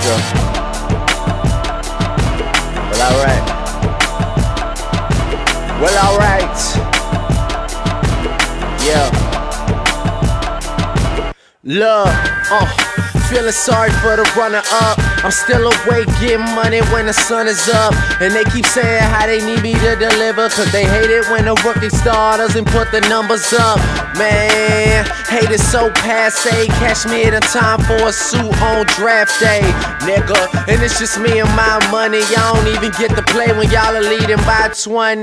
intro. Well, alright. Well, alright. Yeah. Love. Oh, uh, feeling sorry for the runner up. I'm still awake getting money when the sun is up. And they keep saying how they need me to deliver. Cause they hate it when a rookie star doesn't put the numbers up. Man, hate is so passe. Catch me at a time for a suit on draft day. Nigga, and it's just me and my money. Y'all don't even get to play when y'all are leading by 20.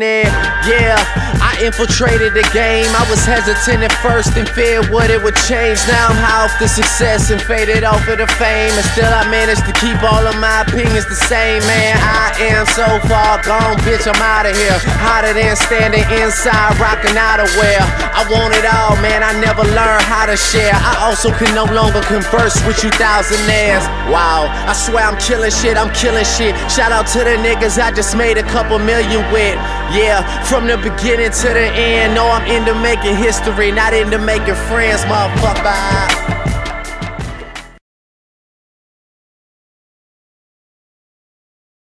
Yeah, I infiltrated the game. I was hesitant at first and feared what it would change. Now I'm high off the success and faded off for the fame, and still I managed to keep all of my opinions the same, man. I am so far gone, bitch, I'm out of here. Hotter than standing inside, rocking outerwear. I want it all, man, I never learned how to share. I also can no longer converse with you thousandaires. Wow, I swear I'm killing shit, I'm killing shit. Shout out to the niggas I just made a couple million with. Yeah, from the beginning to the end, no, I'm into making history, not into making friends, motherfucker.